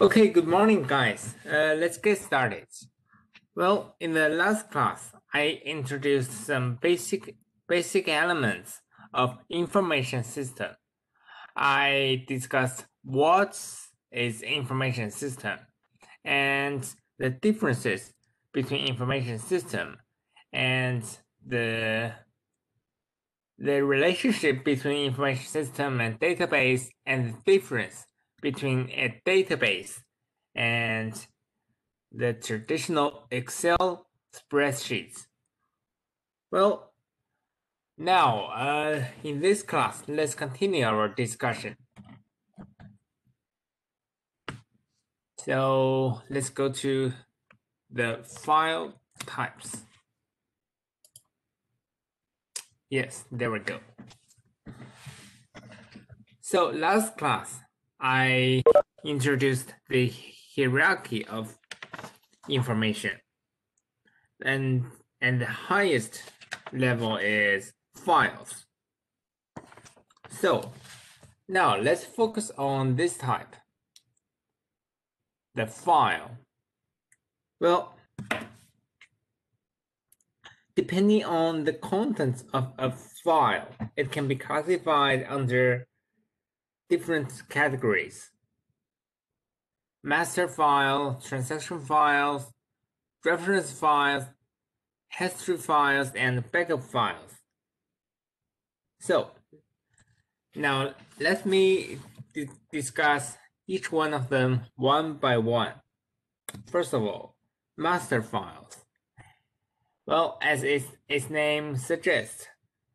Okay, good morning, guys. Uh, let's get started. Well, in the last class, I introduced some basic basic elements of information system. I discussed what is information system and the differences between information system and the the relationship between information system and database and the difference between a database and the traditional Excel spreadsheets. Well, now uh, in this class, let's continue our discussion. So let's go to the file types. Yes, there we go. So last class, I introduced the hierarchy of information. And, and the highest level is files. So now let's focus on this type, the file. Well, depending on the contents of a file, it can be classified under different categories. Master file, transaction files, reference files, history files, and backup files. So now let me discuss each one of them one by one. First of all, master files. Well, as its, its name suggests,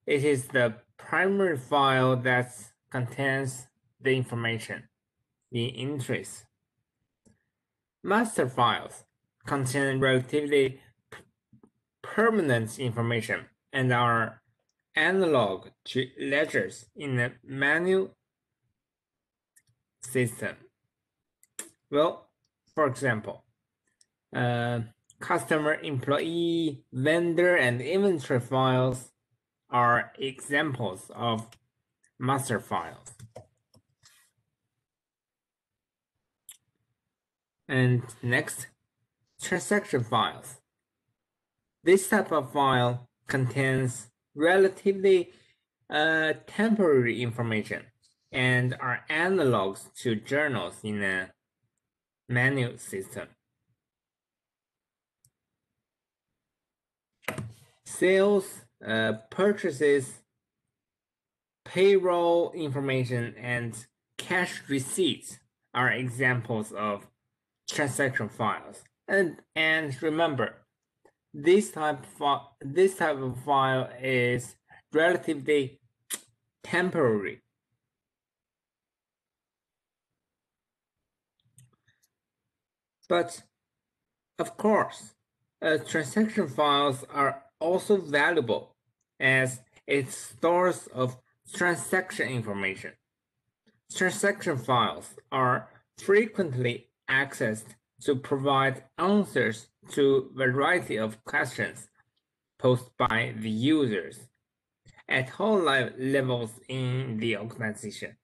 it is the primary file that contains the information in interest. Master files contain relatively permanent information and are analog to ledgers in a manual system. Well, for example, uh, customer, employee, vendor, and inventory files are examples of master files. And next, transaction files. This type of file contains relatively uh, temporary information and are analogs to journals in a manual system. Sales, uh, purchases, payroll information, and cash receipts are examples of transaction files. And and remember, this type of this type of file is relatively temporary. But of course, uh, transaction files are also valuable as it's stores of transaction information. Transaction files are frequently accessed to provide answers to variety of questions posed by the users at all levels in the organization.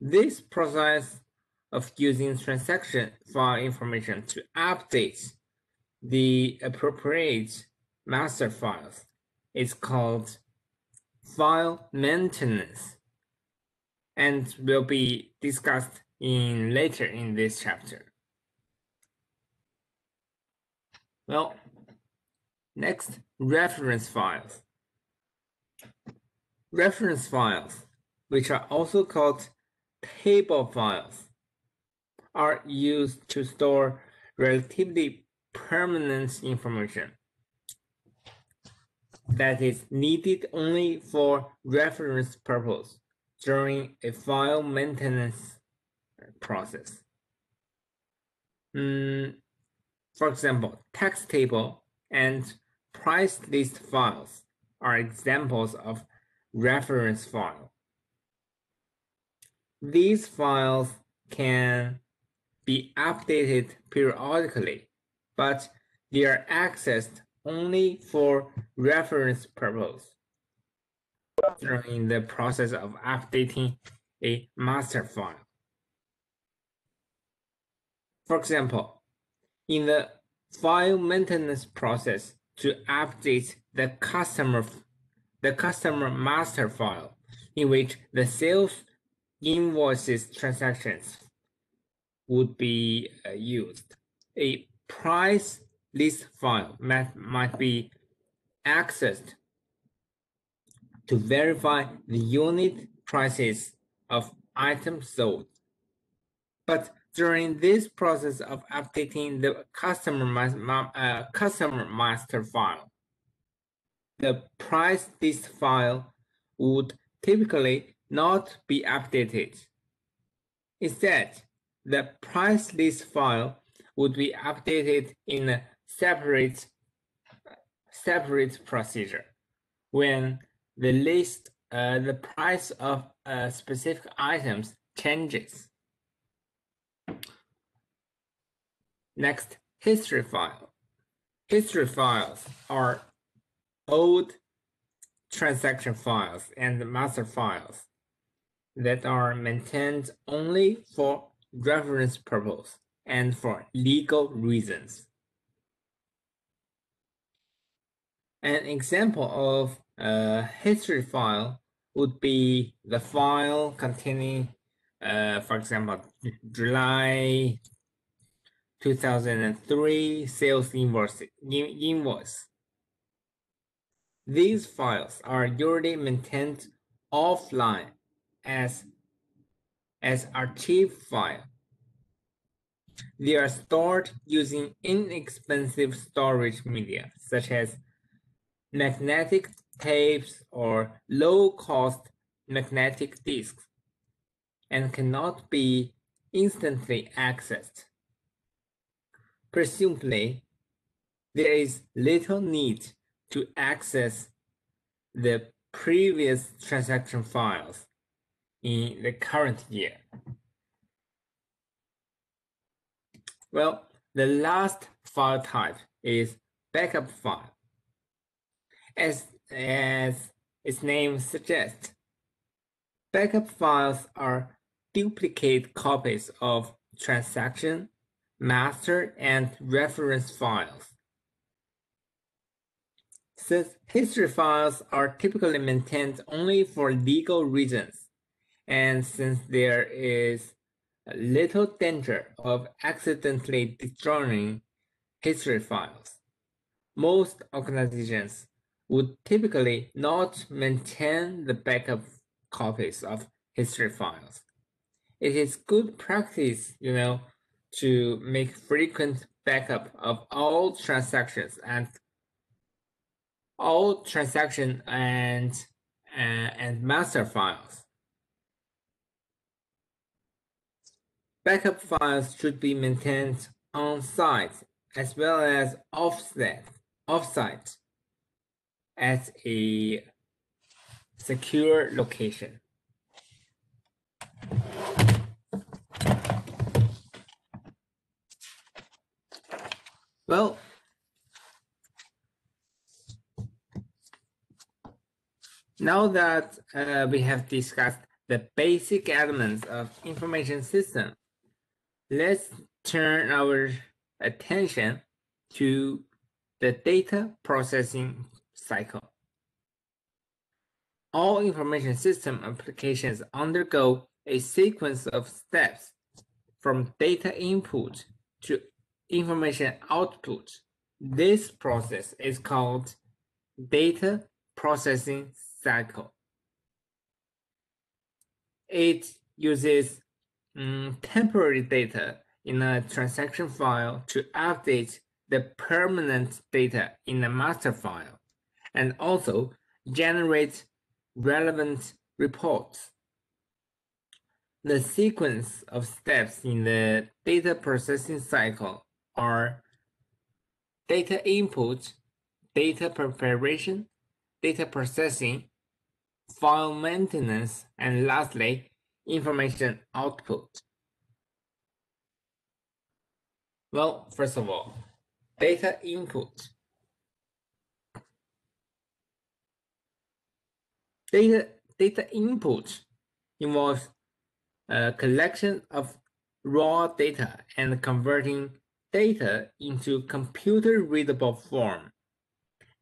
This process of using transaction file information to update the appropriate master files is called file maintenance and will be discussed in later in this chapter. Well, next, reference files. Reference files, which are also called table files, are used to store relatively permanent information that is needed only for reference purpose during a file maintenance process. Mm, for example, tax table and price list files are examples of reference file. These files can be updated periodically, but they are accessed only for reference purpose during the process of updating a master file. For example, in the file maintenance process to update the customer the customer master file in which the sales invoices transactions would be uh, used. A price list file might, might be accessed to verify the unit prices of items sold. But during this process of updating the customer, uh, customer master file, the price list file would typically not be updated. Instead, the price list file would be updated in a separate separate procedure when the list uh, the price of uh, specific items changes. Next, history file. History files are old transaction files and master files that are maintained only for reference purpose and for legal reasons. An example of a history file would be the file containing, uh, for example, July 2003 sales invoice. These files are usually maintained offline as, as archive file. They are stored using inexpensive storage media, such as magnetic tapes or low-cost magnetic disks, and cannot be instantly accessed. Presumably, there is little need to access the previous transaction files in the current year. Well, the last file type is backup file. As, as its name suggests, backup files are duplicate copies of transaction, master, and reference files. Since history files are typically maintained only for legal reasons, and since there is little danger of accidentally destroying history files, most organizations would typically not maintain the backup copies of history files. It is good practice, you know, to make frequent backup of all transactions and all transaction and uh, and master files. Backup files should be maintained on site as well as offset offsite at a secure location. Well, now that uh, we have discussed the basic elements of information system, let's turn our attention to the data processing cycle. All information system applications undergo a sequence of steps from data input to information output. This process is called data processing cycle. It uses um, temporary data in a transaction file to update the permanent data in a master file and also generate relevant reports. The sequence of steps in the data processing cycle are data input, data preparation, data processing, file maintenance, and lastly, information output. Well, first of all, data input. Data, data input involves a collection of raw data and converting data into computer readable form.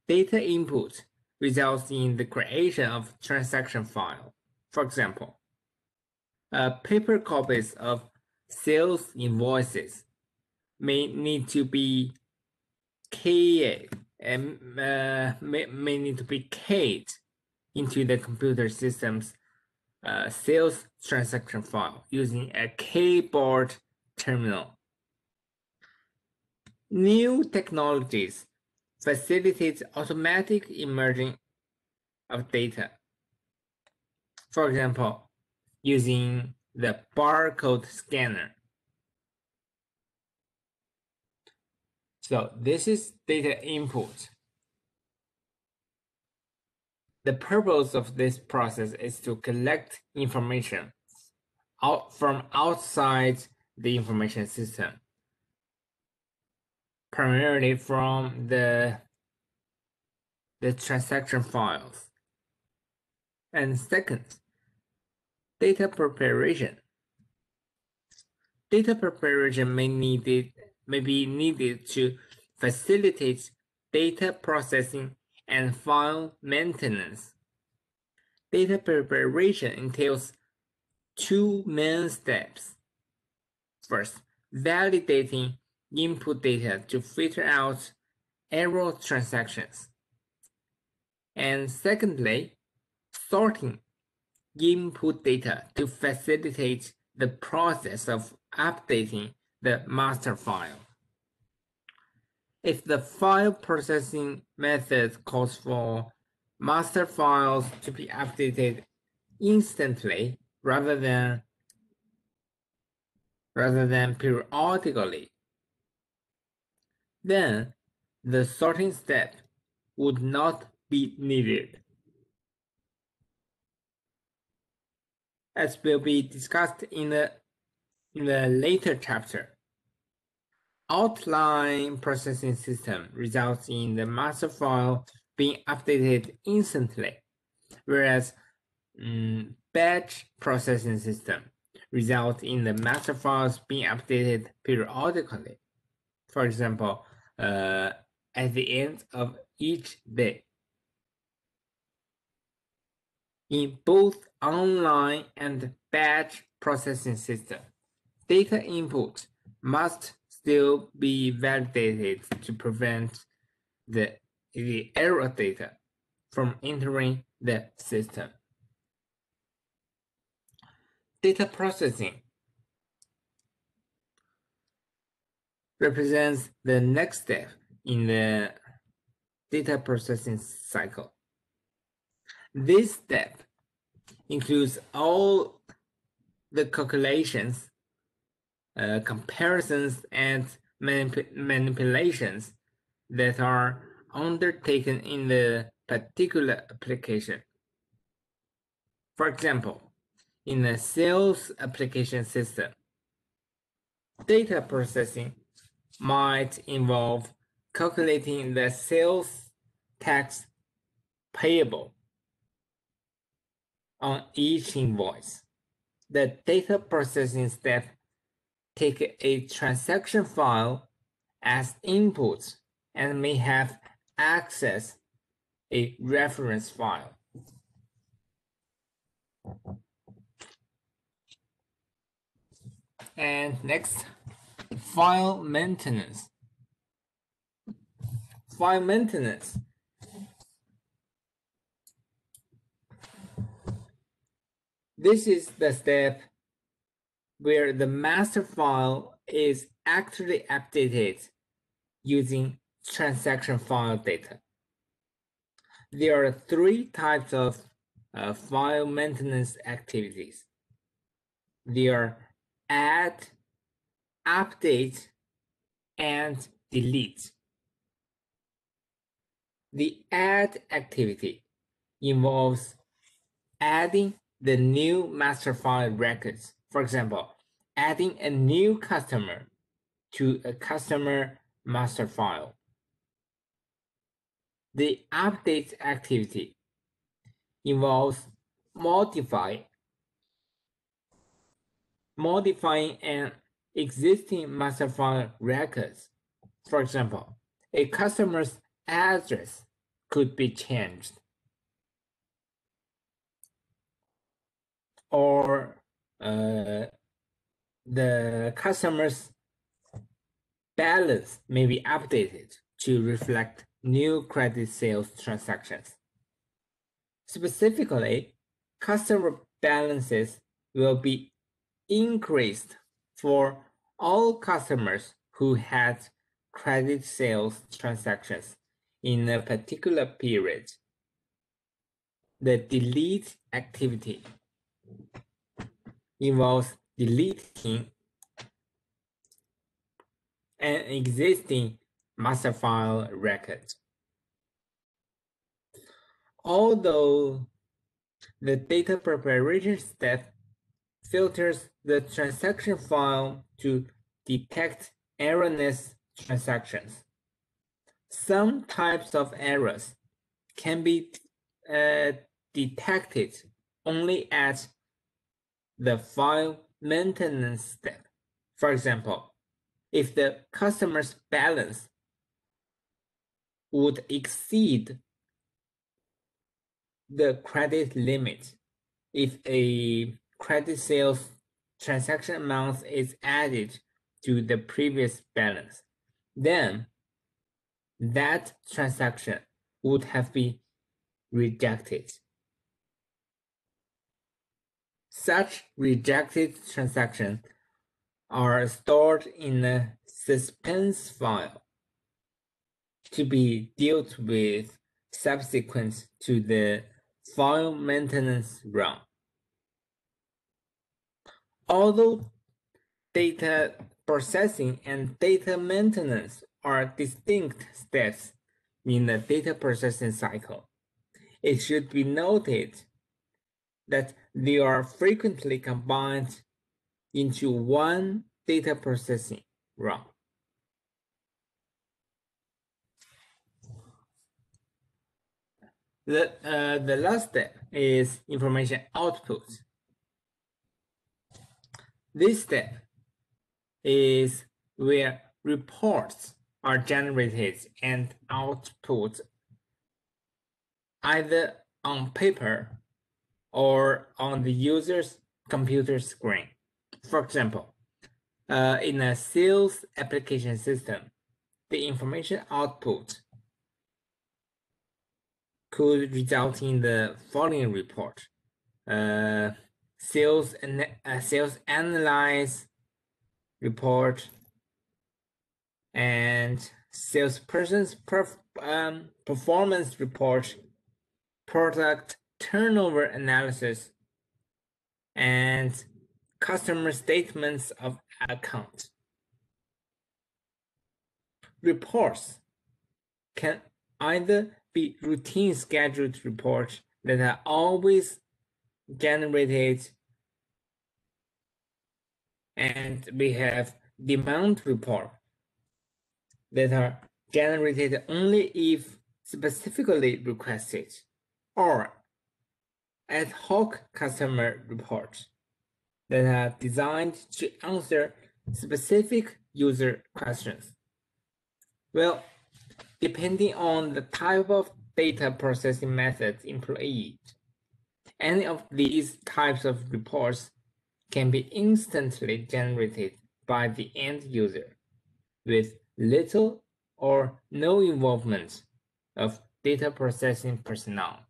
Data input results in the creation of transaction file. For example, paper copies of sales invoices may need to be keyed and uh, may, may need to be keyed into the computer system's uh, sales transaction file using a keyboard terminal. New technologies facilitate automatic emerging of data. For example, using the barcode scanner. So this is data input. The purpose of this process is to collect information out from outside the information system, primarily from the, the transaction files. And second, data preparation. Data preparation may, needed, may be needed to facilitate data processing and file maintenance. Data preparation entails two main steps. First, validating input data to filter out error transactions. And secondly, sorting input data to facilitate the process of updating the master file. If the file processing method calls for master files to be updated instantly rather than rather than periodically, then the sorting step would not be needed. As will be discussed in the in the later chapter online processing system results in the master file being updated instantly, whereas um, batch processing system results in the master files being updated periodically. For example, uh, at the end of each day. In both online and batch processing system, data input must still be validated to prevent the, the error data from entering the system. Data processing represents the next step in the data processing cycle. This step includes all the calculations uh, comparisons and manip manipulations that are undertaken in the particular application. For example, in a sales application system, data processing might involve calculating the sales tax payable on each invoice. The data processing step take a transaction file as input and may have access a reference file. And next, file maintenance. File maintenance. This is the step where the master file is actually updated using transaction file data. There are three types of uh, file maintenance activities. They are add, update, and delete. The add activity involves adding the new master file records for example, adding a new customer to a customer master file. The update activity involves modify, modifying an existing master file records. For example, a customer's address could be changed. Or uh, the customer's balance may be updated to reflect new credit sales transactions. Specifically, customer balances will be increased for all customers who had credit sales transactions in a particular period. The delete activity involves deleting an existing master file record. Although the data preparation step filters the transaction file to detect erroneous transactions. Some types of errors can be uh, detected only at the file maintenance step. For example, if the customer's balance would exceed the credit limit if a credit sales transaction amount is added to the previous balance, then that transaction would have been rejected. Such rejected transactions are stored in a suspense file to be dealt with subsequent to the file maintenance run. Although data processing and data maintenance are distinct steps in the data processing cycle, it should be noted that they are frequently combined into one data processing run. The, uh, the last step is information output. This step is where reports are generated and output either on paper or on the user's computer screen. For example, uh, in a sales application system, the information output could result in the following report. Uh, sales and uh, sales analyze report and salesperson's perf um, performance report, product turnover analysis, and customer statements of account. Reports can either be routine scheduled reports that are always generated and we have demand report that are generated only if specifically requested or ad hoc customer reports that are designed to answer specific user questions. Well, depending on the type of data processing methods employed, any of these types of reports can be instantly generated by the end user with little or no involvement of data processing personnel.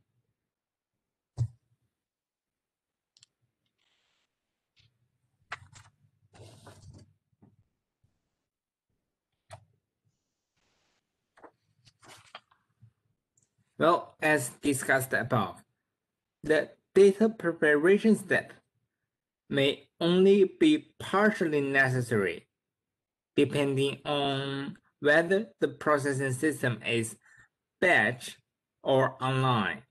Well, as discussed above, the data preparation step may only be partially necessary, depending on whether the processing system is batch or online.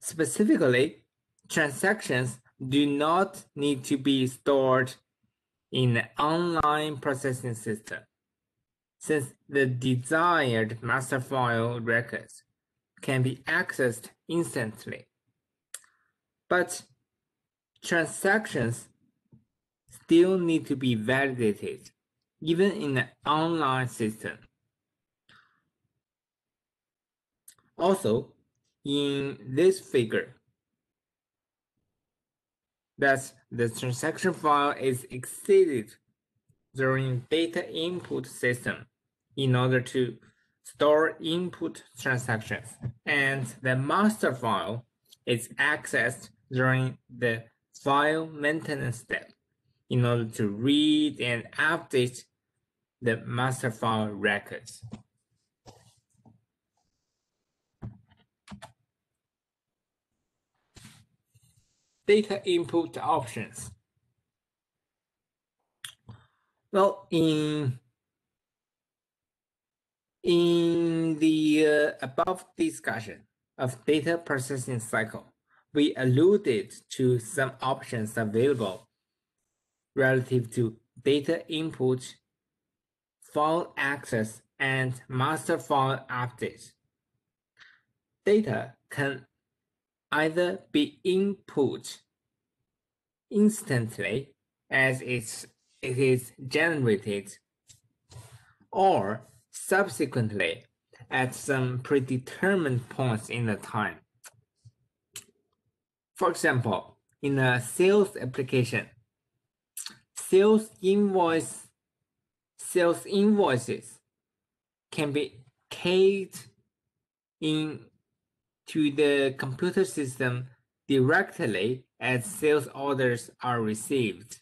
Specifically, transactions do not need to be stored in an online processing system since the desired master file records can be accessed instantly. But transactions still need to be validated, even in an online system. Also, in this figure, that the transaction file is exceeded during data input system in order to store input transactions, and the master file is accessed during the file maintenance step in order to read and update the master file records. Data input options. Well, in in the uh, above discussion of data processing cycle, we alluded to some options available relative to data input, file access, and master file update. Data can either be input instantly as it's, it is generated or subsequently at some predetermined points in the time. For example, in a sales application, sales invoice sales invoices can be keyed in to the computer system directly as sales orders are received.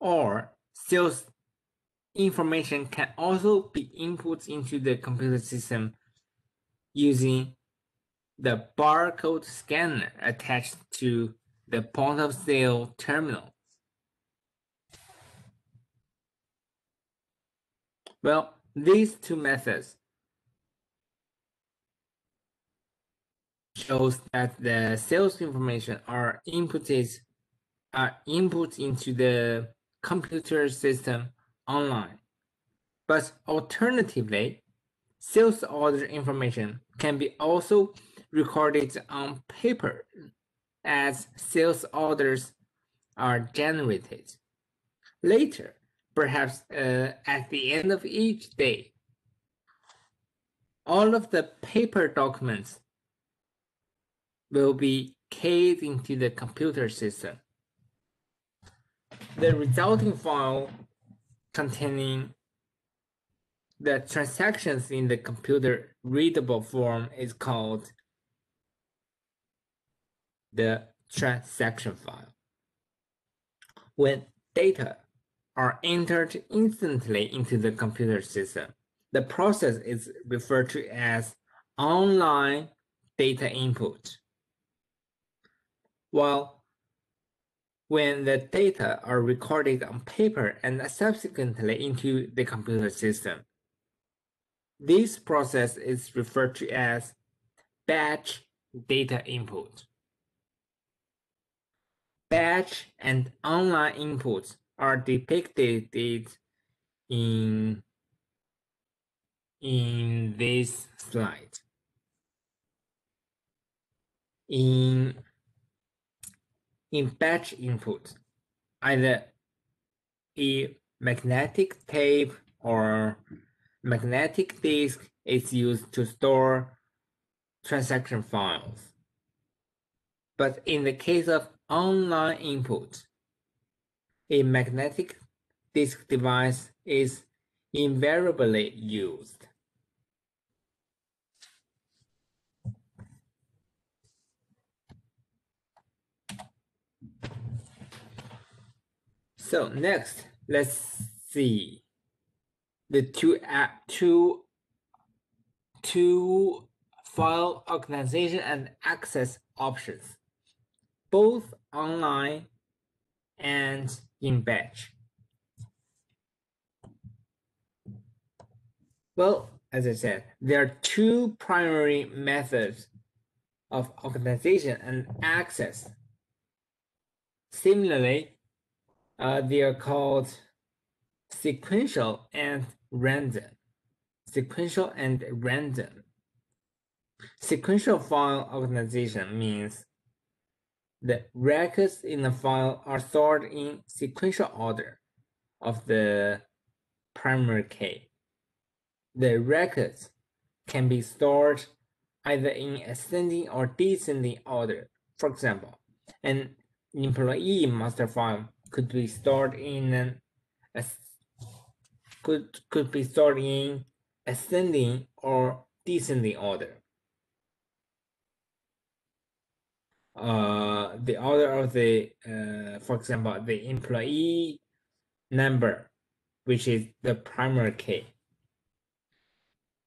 Or sales information can also be input into the computer system using the barcode scanner attached to the point of sale terminal. Well, these two methods shows that the sales information are inputted are input into the computer system online. But alternatively, sales order information can be also recorded on paper as sales orders are generated. Later, perhaps uh, at the end of each day, all of the paper documents will be keyed into the computer system the resulting file containing the transactions in the computer readable form is called the transaction file. When data are entered instantly into the computer system, the process is referred to as online data input. While when the data are recorded on paper and subsequently into the computer system. This process is referred to as batch data input. Batch and online inputs are depicted in, in this slide. In in batch input, either a magnetic tape or magnetic disk is used to store transaction files. But in the case of online input, a magnetic disk device is invariably used. So next, let's see the two app two two file organization and access options, both online and in batch. Well, as I said, there are two primary methods of organization and access. Similarly, uh, they are called sequential and random. Sequential and random. Sequential file organization means the records in the file are stored in sequential order of the primary key. The records can be stored either in ascending or descending order. For example, an employee master file could be stored in an could could be stored in ascending or descending order. Uh, the order of the, uh, for example, the employee number, which is the primary key.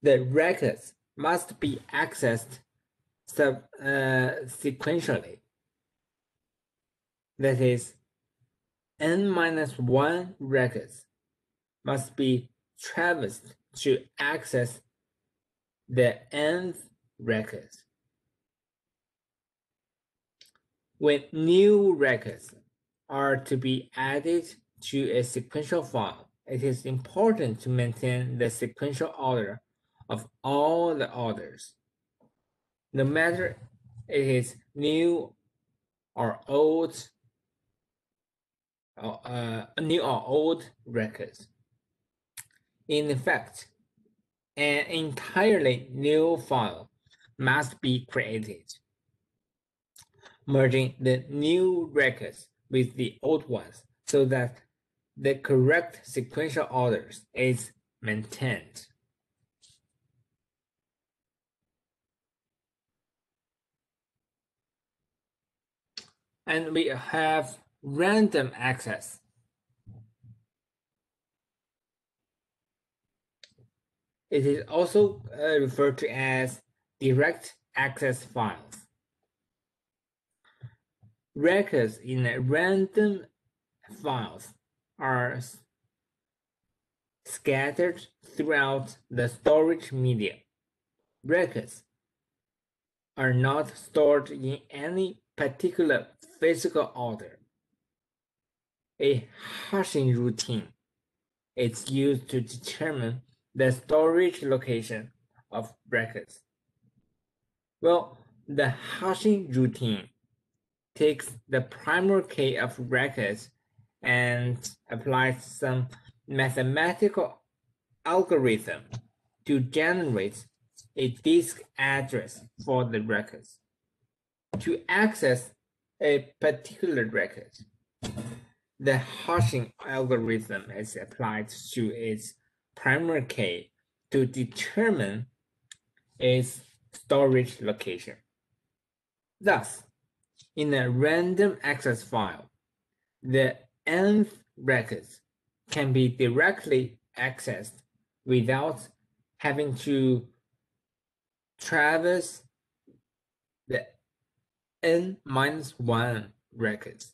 The records must be accessed sub, uh, sequentially. That is, n minus 1 records must be traversed to access the nth records. When new records are to be added to a sequential file, it is important to maintain the sequential order of all the orders. No matter it is new or old, uh, new or old records. In effect, an entirely new file must be created, merging the new records with the old ones so that the correct sequential orders is maintained. And we have random access. It is also uh, referred to as direct access files. Records in random files are scattered throughout the storage media. Records are not stored in any particular physical order. A hashing routine is used to determine the storage location of records. Well, the hashing routine takes the primary key of records and applies some mathematical algorithm to generate a disk address for the records. To access a particular record, the hashing algorithm is applied to its primary key to determine its storage location. Thus, in a random access file, the nth records can be directly accessed without having to traverse the n minus 1 records.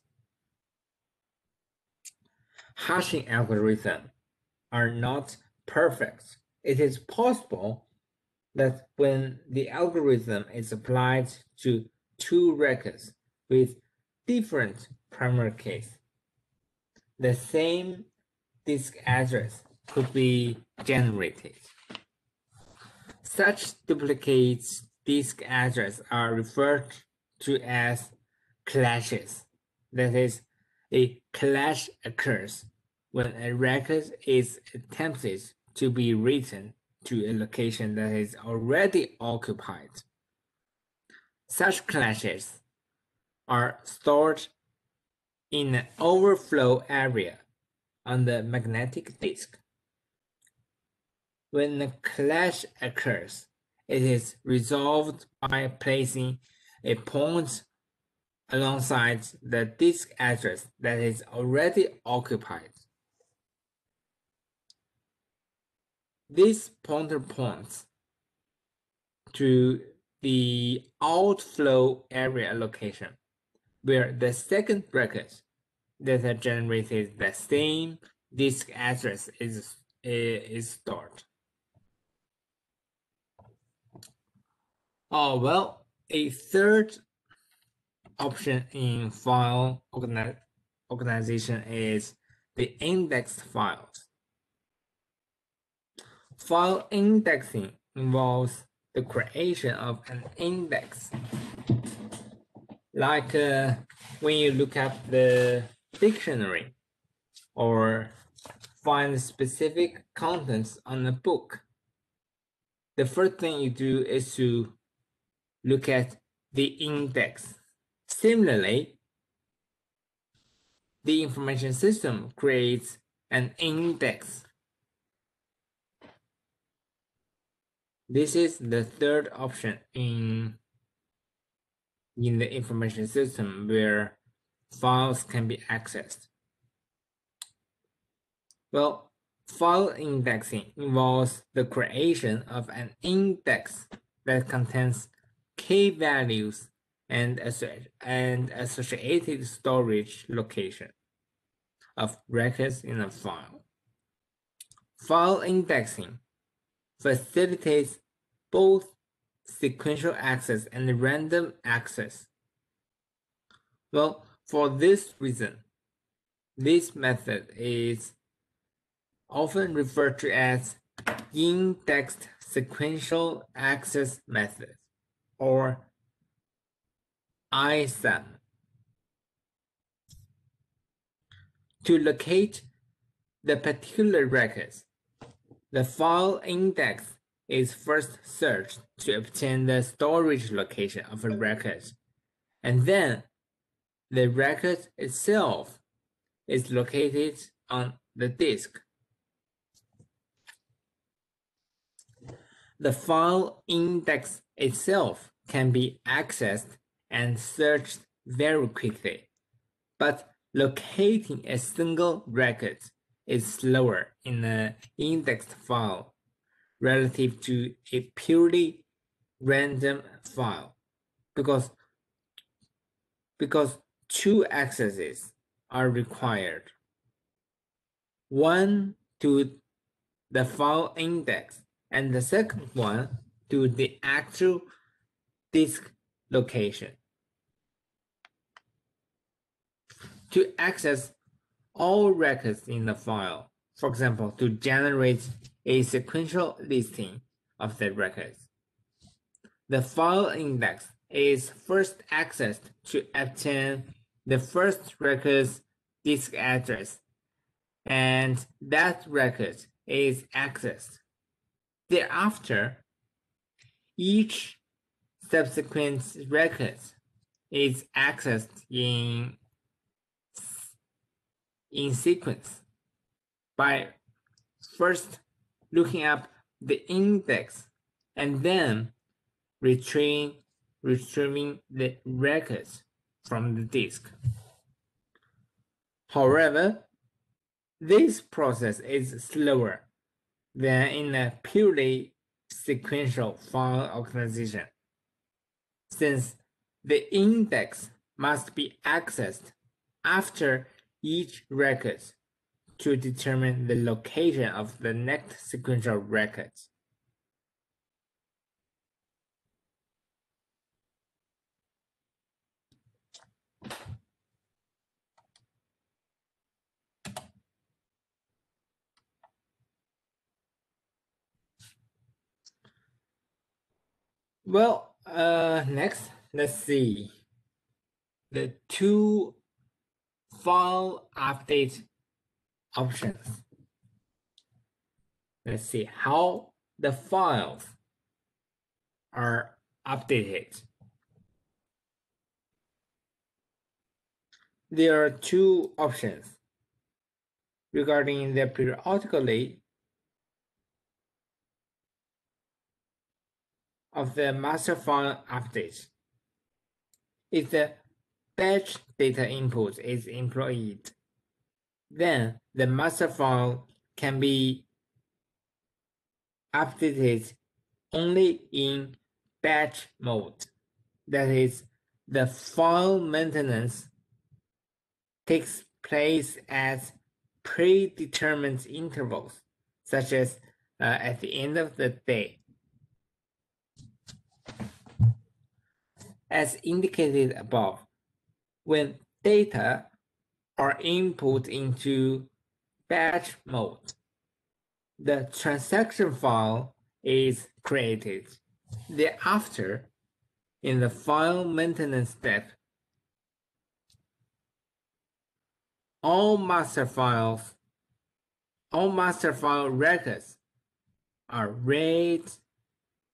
Hashing algorithms are not perfect. It is possible that when the algorithm is applied to two records with different primary keys, the same disk address could be generated. Such duplicates disk address are referred to as clashes. That is, a clash occurs when a record is attempted to be written to a location that is already occupied. Such clashes are stored in an overflow area on the magnetic disk. When a clash occurs, it is resolved by placing a point alongside the disk address that is already occupied. This pointer points to the overflow area location, where the second bracket that generated the same disk address is, eh, is stored. Oh, well, a third option in file organi organization is the indexed files. File indexing involves the creation of an index. Like uh, when you look up the dictionary or find specific contents on a book, the first thing you do is to look at the index. Similarly, the information system creates an index. This is the third option in, in the information system where files can be accessed. Well, file indexing involves the creation of an index that contains key values and, and associated storage location of records in a file. File indexing facilitates both sequential access and random access. Well, for this reason, this method is often referred to as indexed sequential access method or ISAM. To locate the particular records, the file index is first searched to obtain the storage location of a record, and then the record itself is located on the disk. The file index itself can be accessed and searched very quickly, but locating a single record is slower in an indexed file relative to a purely random file because because two accesses are required. One to the file index and the second one to the actual disk location. To access all records in the file, for example, to generate a sequential listing of the records. The file index is first accessed to obtain the first record's disk address, and that record is accessed Thereafter, each subsequent record is accessed in, in sequence by first looking up the index and then retrieving, retrieving the records from the disk. However, this process is slower than in a purely sequential file organization, since the index must be accessed after each record to determine the location of the next sequential records. Well, uh, next, let's see the two file update options. Let's see how the files are updated. There are two options regarding the periodically of the master file update. If the batch data input is employed, then the master file can be updated only in batch mode. That is, the file maintenance takes place at predetermined intervals, such as uh, at the end of the day. As indicated above, when data are input into batch mode, the transaction file is created. Thereafter, in the file maintenance step, all master files, all master file records are read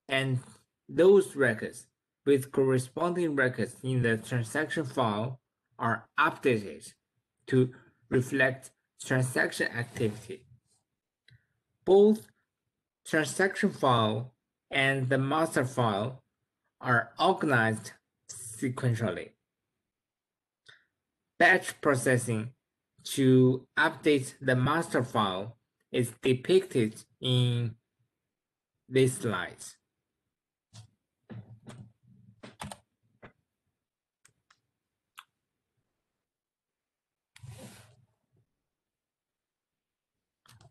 and those records with corresponding records in the transaction file are updated to reflect transaction activity. Both transaction file and the master file are organized sequentially. Batch processing to update the master file is depicted in this slide.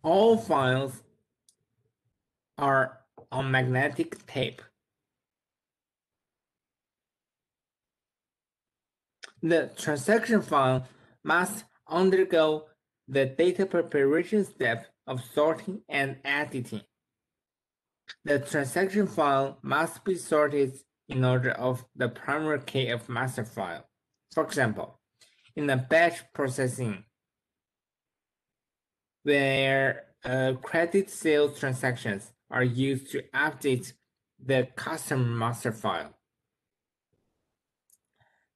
All files are on magnetic tape. The transaction file must undergo the data preparation step of sorting and editing. The transaction file must be sorted in order of the primary key of master file. For example, in a batch processing, where uh, credit sales transactions are used to update the customer master file.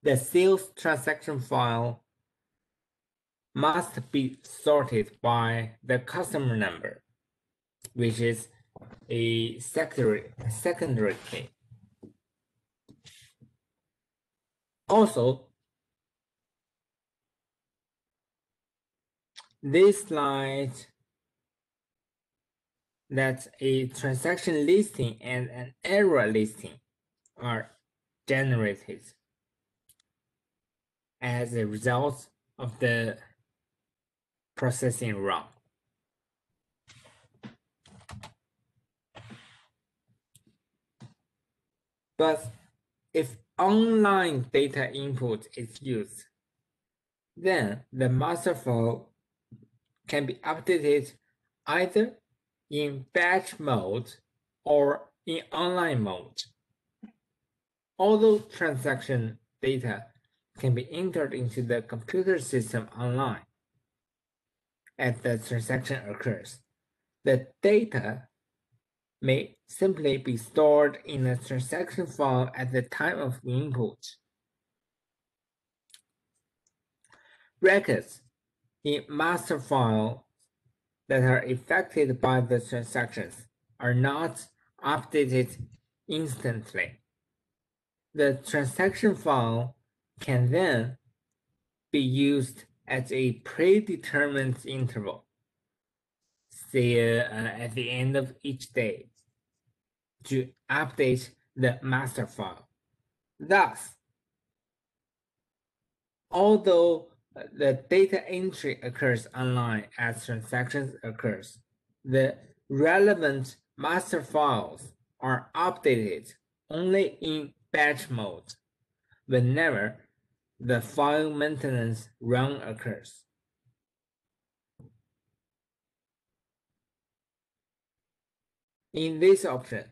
The sales transaction file must be sorted by the customer number, which is a secondary, secondary key. Also, this slide that a transaction listing and an error listing are generated as a result of the processing run. But if online data input is used, then the master file can be updated either in batch mode or in online mode. Although transaction data can be entered into the computer system online as the transaction occurs, the data may simply be stored in a transaction file at the time of input. Records in master file that are affected by the transactions are not updated instantly. The transaction file can then be used at a predetermined interval, say uh, at the end of each day, to update the master file. Thus, although the data entry occurs online as transactions occurs. The relevant master files are updated only in batch mode whenever the file maintenance run occurs. In this option,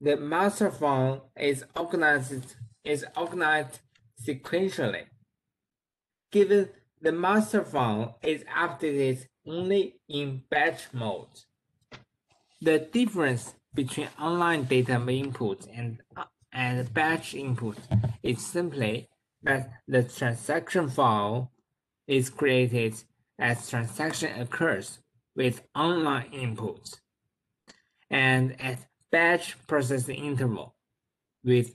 the master file is organized is organized sequentially. Given the master file is updated only in batch mode. The difference between online data input and, and batch input is simply that the transaction file is created as transaction occurs with online input and at batch processing interval with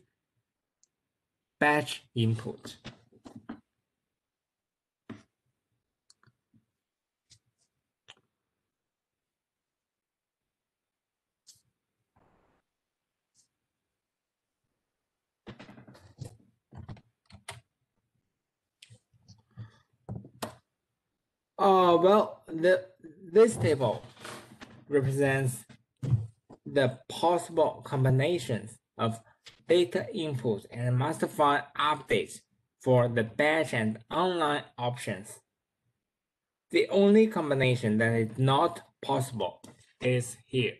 batch input. Uh, well, the this table represents the possible combinations of data inputs and master file updates for the batch and online options. The only combination that is not possible is here.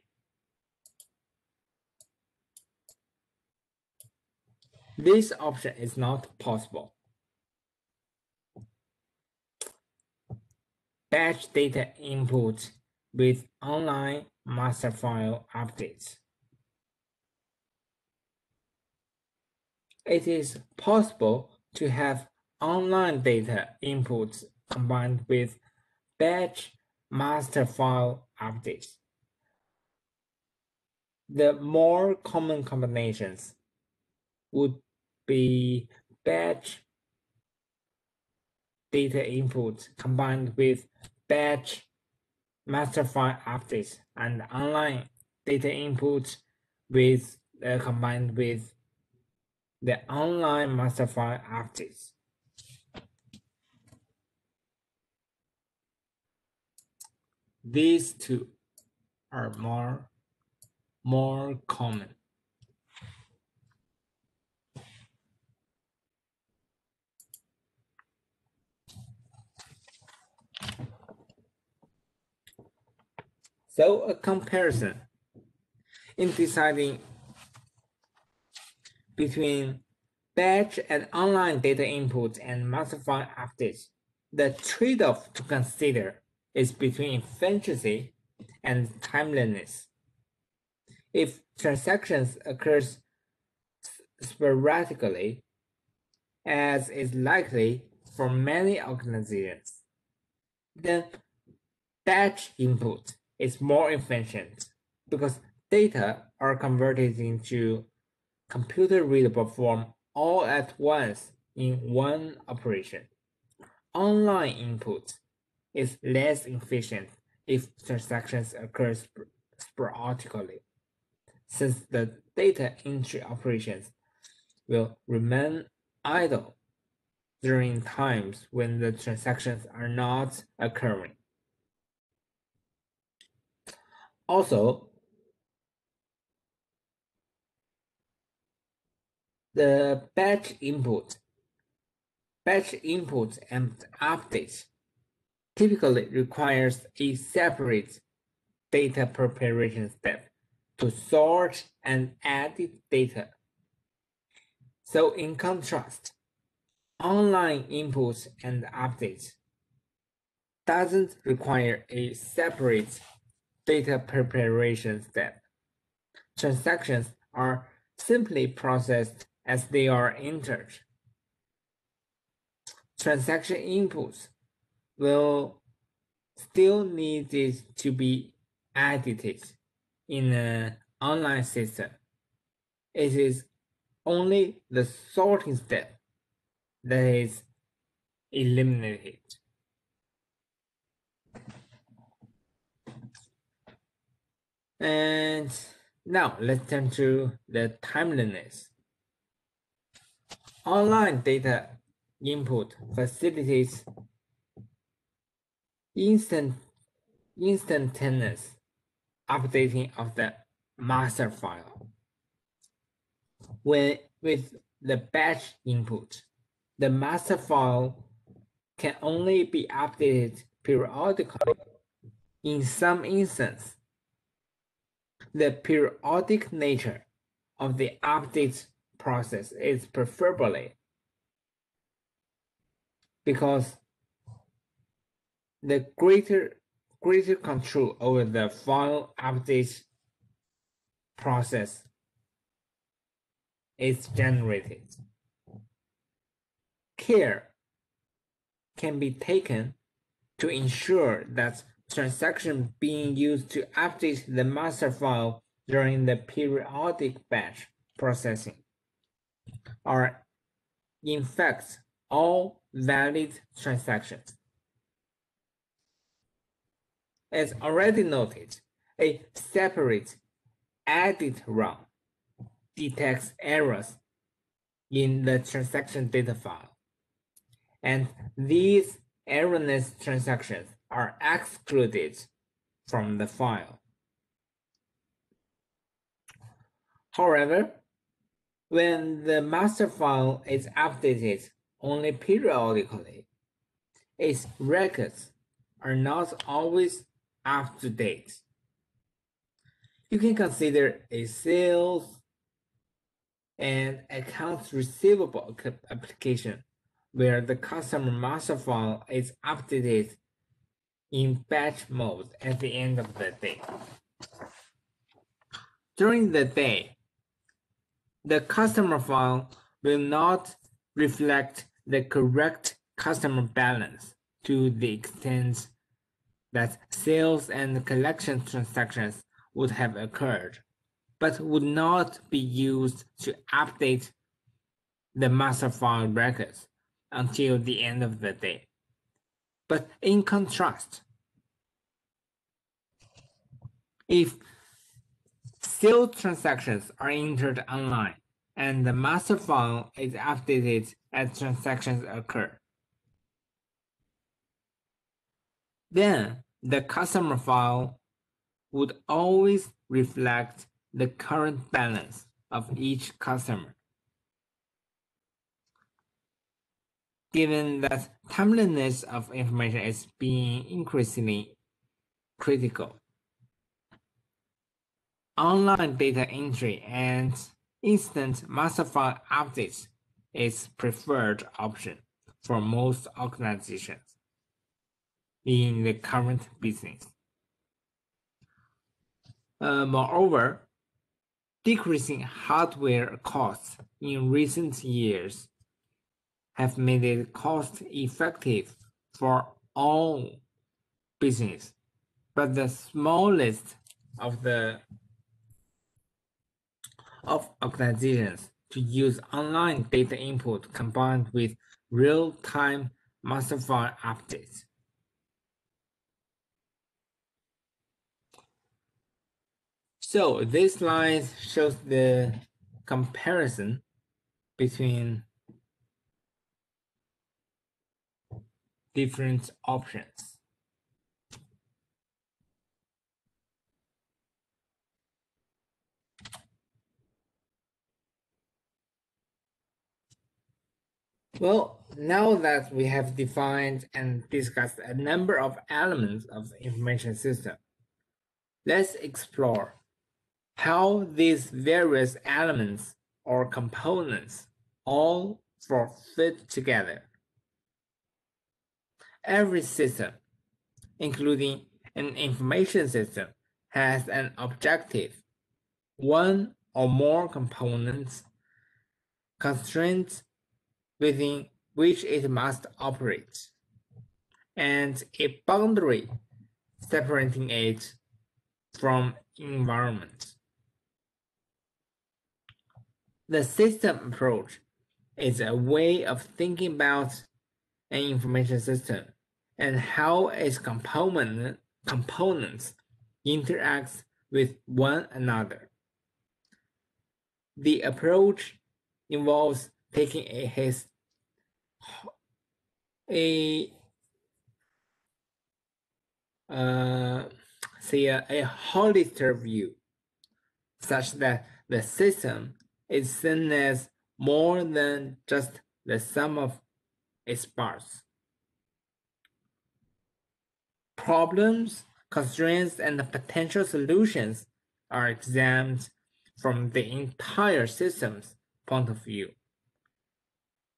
This option is not possible. Batch data input with online master file updates. It is possible to have online data inputs combined with batch master file updates. The more common combinations would be batch data inputs combined with batch master file updates and online data inputs with uh, combined with the online master file updates. These two are more more common. So a comparison in deciding between batch and online data inputs and master updates, the trade-off to consider is between efficiency and timeliness. If transactions occurs sporadically, as is likely for many organizations, then batch input is more efficient because data are converted into computer readable form all at once in one operation. Online input is less efficient if transactions occur sporadically, since the data entry operations will remain idle during times when the transactions are not occurring. Also, the batch input, batch input and update typically requires a separate data preparation step to sort and edit data. So in contrast, online inputs and updates doesn't require a separate data preparation step. Transactions are simply processed as they are entered. Transaction inputs will still need to be edited in an online system. It is only the sorting step that is eliminated. And now let's turn to the timeliness. Online data input facilitates instant, instantaneous updating of the master file. When with the batch input, the master file can only be updated periodically. In some instances, the periodic nature of the update process is preferably because the greater greater control over the file update process is generated. Care can be taken to ensure that transaction being used to update the master file during the periodic batch processing are in fact all valid transactions. As already noted, a separate edit run detects errors in the transaction data file, and these erroneous transactions are excluded from the file. However, when the master file is updated only periodically, its records are not always up to date. You can consider a sales and accounts receivable application where the customer master file is updated in batch mode at the end of the day. During the day, the customer file will not reflect the correct customer balance to the extent that sales and collection transactions would have occurred, but would not be used to update the master file records until the end of the day. But in contrast, if sales transactions are entered online and the master file is updated as transactions occur, then the customer file would always reflect the current balance of each customer. Given that timeliness of information is being increasingly critical, online data entry and instant master file updates is preferred option for most organizations in the current business. Uh, moreover, decreasing hardware costs in recent years have made it cost effective for all business, but the smallest of the of organizations to use online data input combined with real-time master file updates. So this slide shows the comparison between different options. Well, now that we have defined and discussed a number of elements of the information system, let's explore how these various elements or components all fit together. Every system, including an information system, has an objective, one or more components, constraints within which it must operate, and a boundary separating it from environment. The system approach is a way of thinking about an information system and how its component, components interact with one another. The approach involves taking a his a uh, a, a holistic view such that the system is seen as more than just the sum of its parts. Problems, constraints, and potential solutions are examined from the entire system's point of view,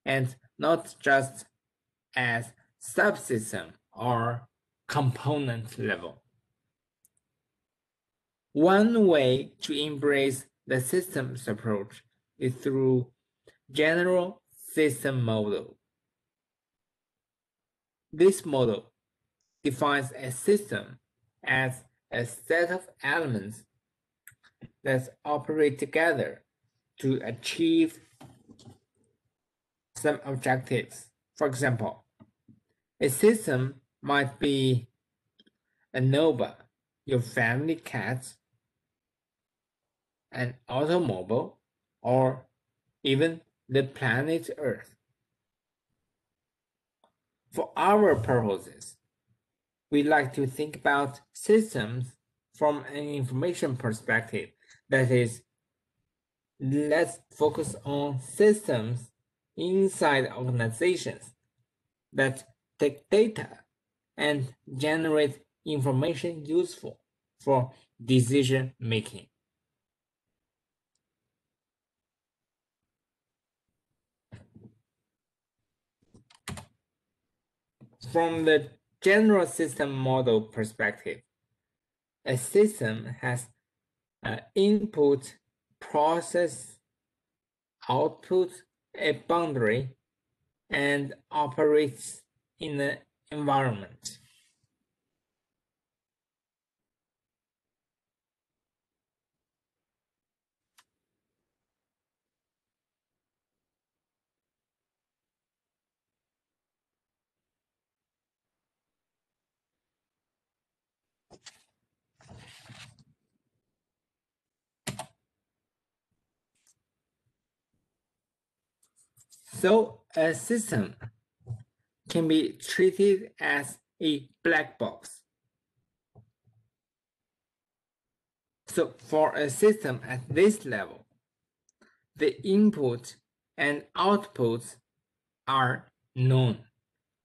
and not just as subsystem or component level. One way to embrace the systems approach is through general system model. This model defines a system as a set of elements that operate together to achieve some objectives. For example, a system might be a NOVA, your family cat, an automobile, or even the planet Earth. For our purposes, we like to think about systems from an information perspective. That is, let's focus on systems inside organizations that take data and generate information useful for decision making. From the general system model perspective, a system has an input, process, output, a boundary, and operates in an environment. So a system can be treated as a black box. So for a system at this level, the input and outputs are known,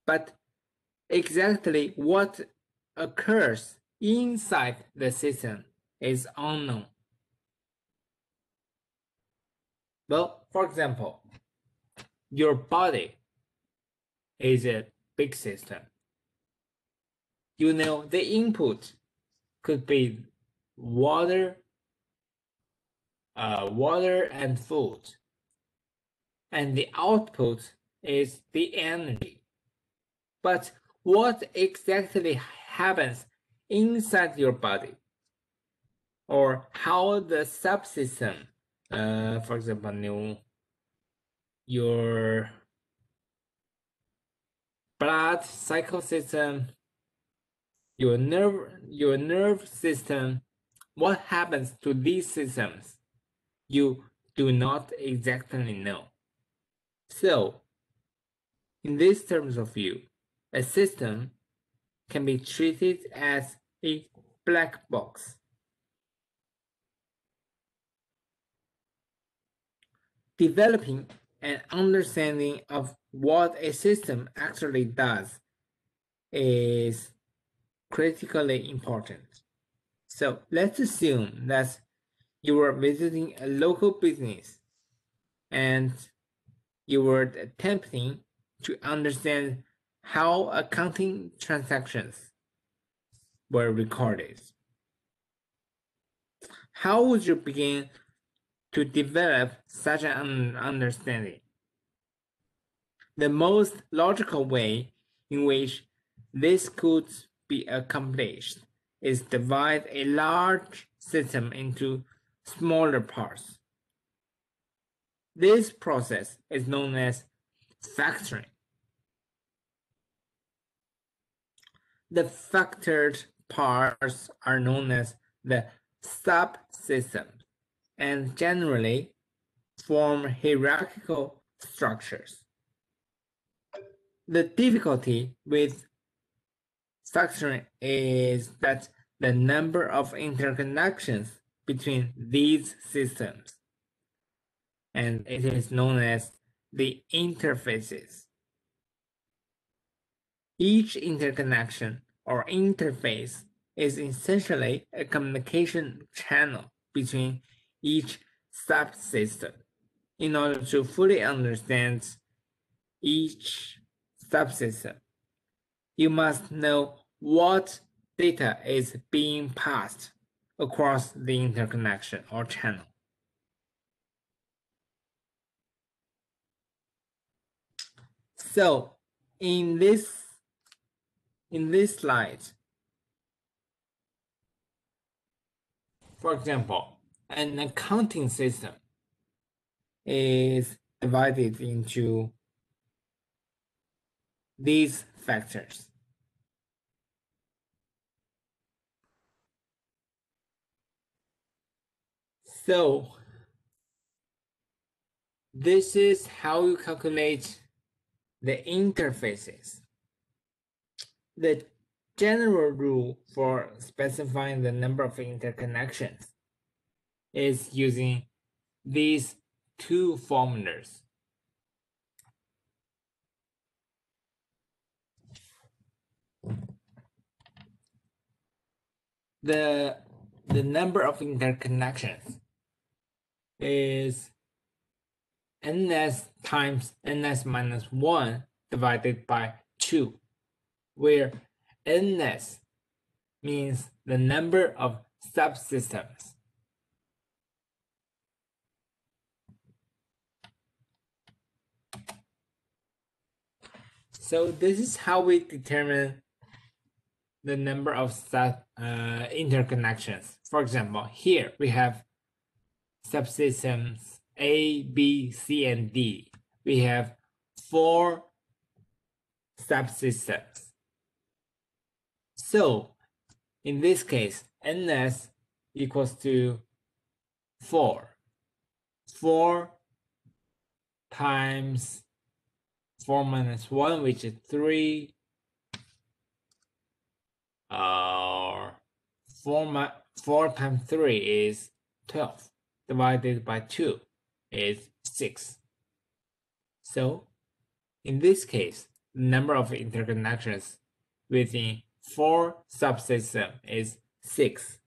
but exactly what occurs inside the system is unknown. Well, for example, your body is a big system. You know, the input could be water, uh, water and food. And the output is the energy. But what exactly happens inside your body? Or how the subsystem, uh, for example, new, your blood cycle system, your nerve, your nerve system, what happens to these systems? You do not exactly know. So, in these terms of view, a system can be treated as a black box. Developing an understanding of what a system actually does is critically important. So let's assume that you were visiting a local business and you were attempting to understand how accounting transactions were recorded. How would you begin to develop such an understanding? The most logical way in which this could be accomplished is divide a large system into smaller parts. This process is known as factoring. The factored parts are known as the subsystems and generally form hierarchical structures. The difficulty with structuring is that the number of interconnections between these systems, and it is known as the interfaces. Each interconnection or interface is essentially a communication channel between each subsystem. In order to fully understand each subsystem, you must know what data is being passed across the interconnection or channel. So in this in this slide, for example, an accounting system is divided into these factors. So this is how you calculate the interfaces. The general rule for specifying the number of interconnections is using these two formulas. The, the number of interconnections is ns times ns minus 1 divided by 2. where ns means the number of subsystems. So this is how we determine the number of sub uh, interconnections. For example, here we have subsystems A, B, C, and D. We have four subsystems. So in this case, ns equals to 4. 4 times 4 minus 1, which is 3. Uh, 4, 4 times 3 is 12. Divided by 2 is 6. So, in this case, the number of interconnections within four subsystem is 6.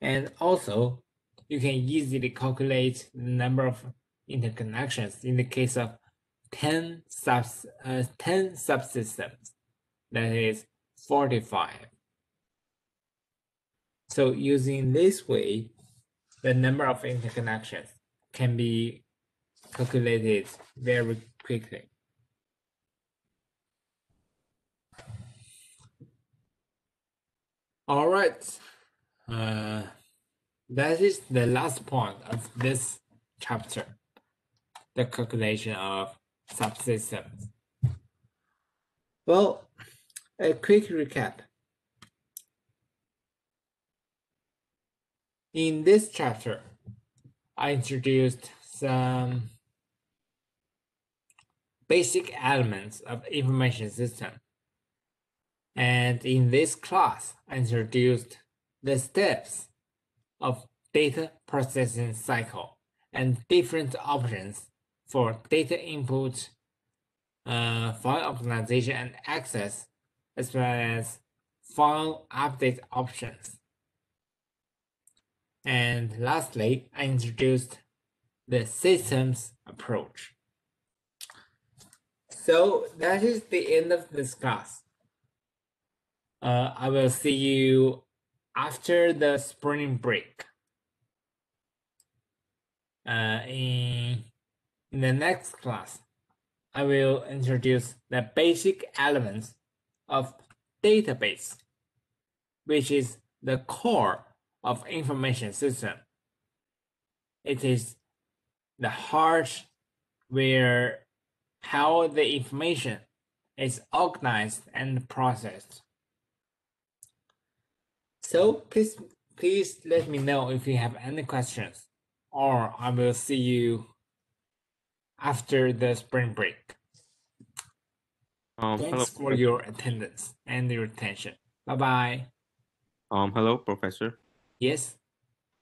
And also, you can easily calculate the number of interconnections in the case of 10 subs uh, 10 subsystems. That is 45 so using this way the number of interconnections can be calculated very quickly. All right uh, that is the last point of this chapter the calculation of subsystems. Well, a quick recap. In this chapter, I introduced some basic elements of information system. And in this class, I introduced the steps of data processing cycle and different options for data input, uh, file organization and access, as well as file update options. And lastly, I introduced the systems approach. So that is the end of this class. Uh, I will see you after the spring break. Uh, in in the next class, I will introduce the basic elements of database, which is the core of information system. It is the heart where how the information is organized and processed. So please, please let me know if you have any questions or I will see you after the spring break. Um, hello. Thanks for your attendance and your attention. Bye bye. Um, hello, Professor. Yes,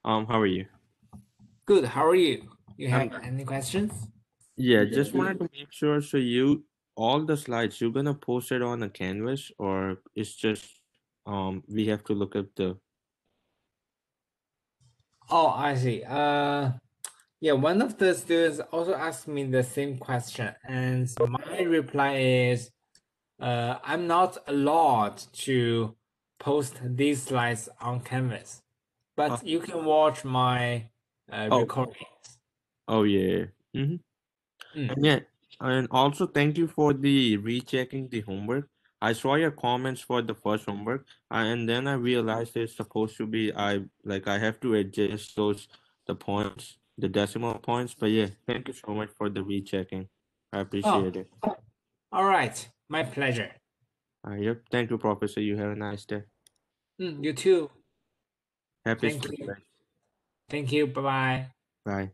Um, how are you? good. How are you? You have I'm- any questions? Yeah, Yeah, just good. wanted to make sure. So you, all the slides, you're gonna post it on a Canvas, or it's just um we have to look at the. Oh, I see. Uh, yeah, one of the students also asked me the same question, and my reply is, uh, I'm not allowed to post these slides on Canvas, but Uh. you can watch my uh, Oh. recordings. Oh yeah. Mm-hmm. Mm. And yeah, and also thank you for the rechecking the homework. I saw your comments for the first homework, uh, and then I realized it's supposed to be I like I have to adjust those the points, the decimal points. But yeah, thank you so much for the rechecking. I appreciate it. All right, my pleasure. Uh, yep. Thank you, Professor. You have a nice day. Mm, you too. Happy Thank you. Thank you. Bye bye. Bye.